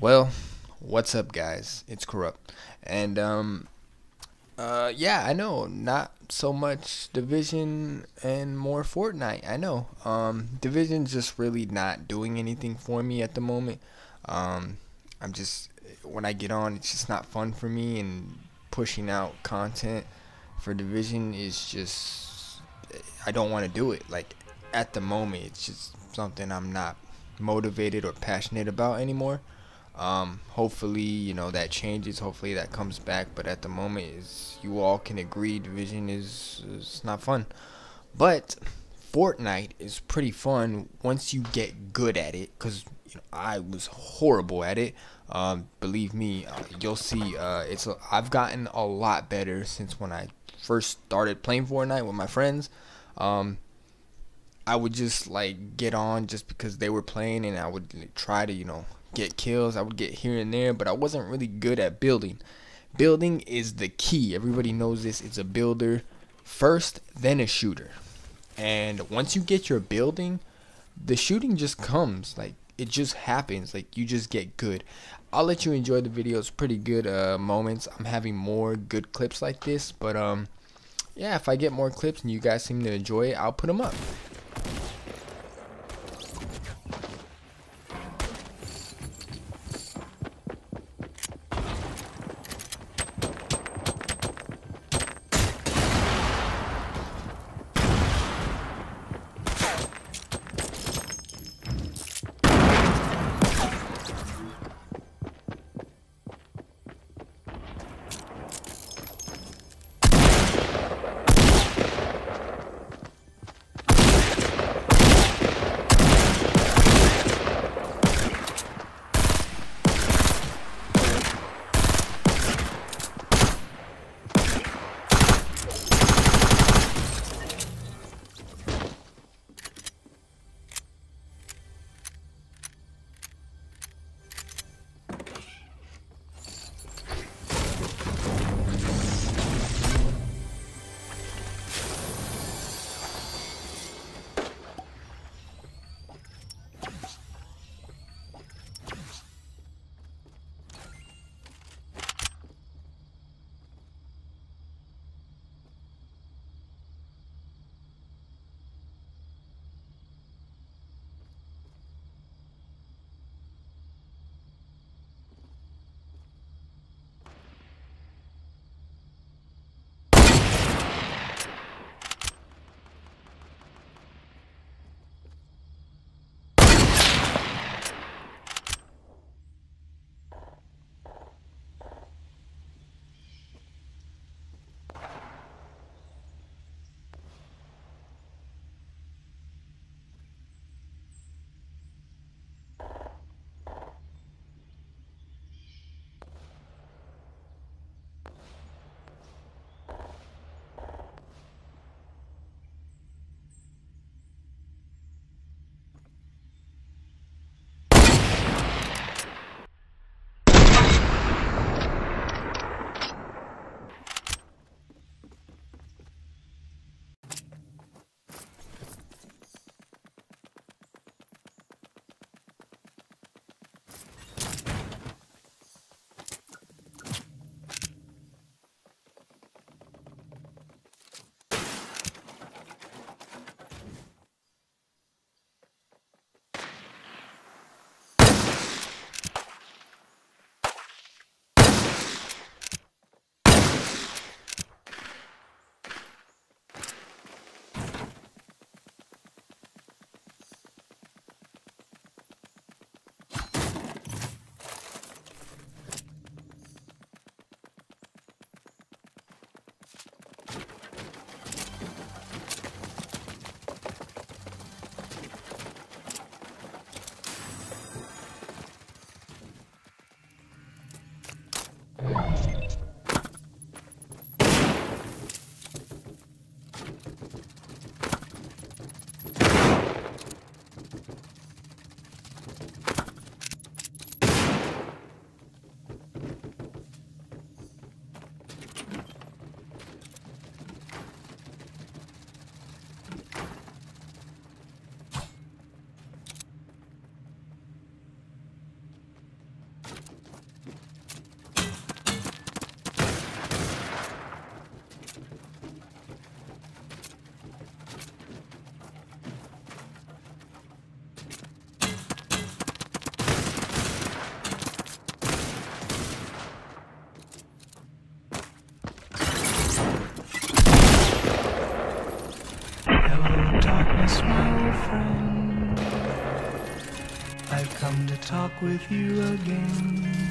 Well, what's up, guys? It's Kurupt, and um, uh, yeah, I know not so much Division and more Fortnite. I know. Um, Division's just really not doing anything for me at the moment. Um, I'm just when I get on, it's just not fun for me, and pushing out content for Division is just I don't want to do it. Like at the moment, it's just something I'm not motivated or passionate about anymore. Um, hopefully, you know that changes. Hopefully, that comes back. But at the moment, is you all can agree, division is is not fun. But Fortnite is pretty fun once you get good at it. Cause you know, I was horrible at it. Um, believe me, uh, you'll see. Uh, it's a, I've gotten a lot better since when I first started playing Fortnite with my friends. Um, I would just like get on just because they were playing, and I would like, try to you know get kills. I would get here and there, but I wasn't really good at building. Building is the key. Everybody knows this. It's a builder first, then a shooter. And once you get your building, the shooting just comes. Like it just happens. Like you just get good. I'll let you enjoy the video. It's pretty good uh, moments. I'm having more good clips like this, but um, yeah, if I get more clips and you guys seem to enjoy it, I'll put them up. With you again.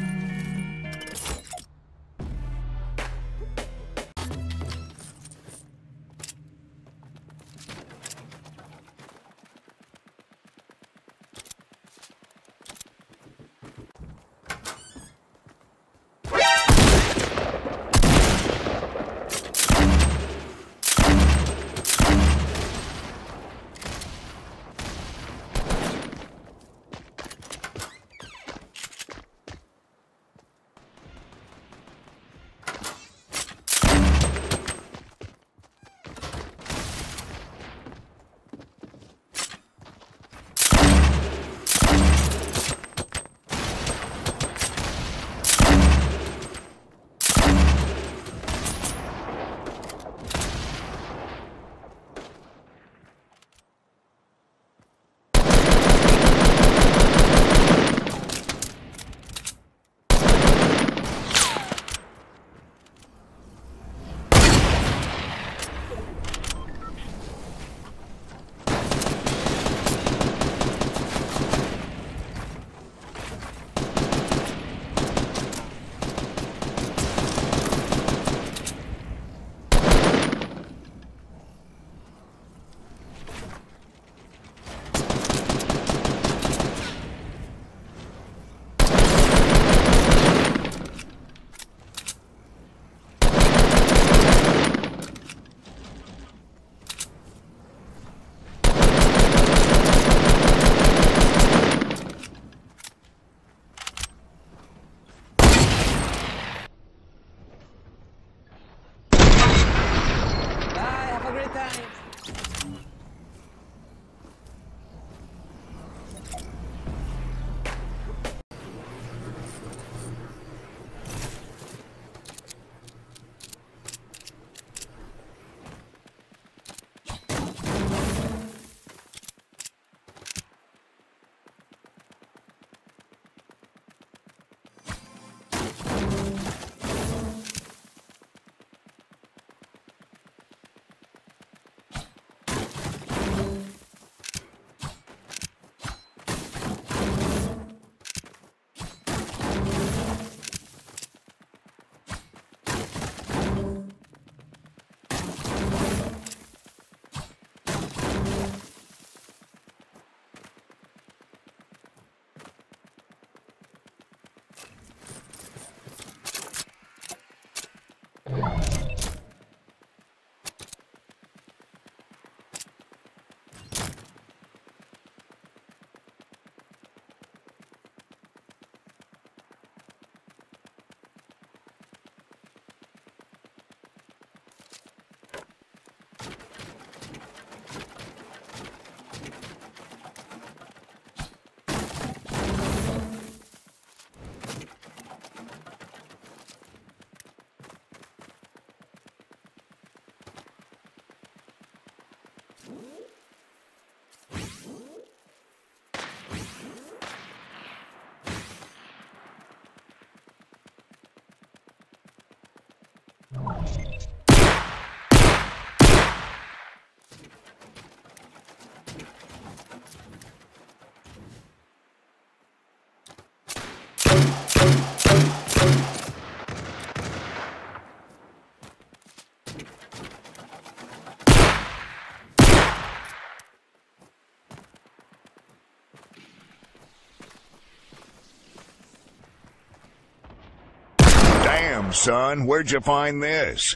Son, where'd you find this?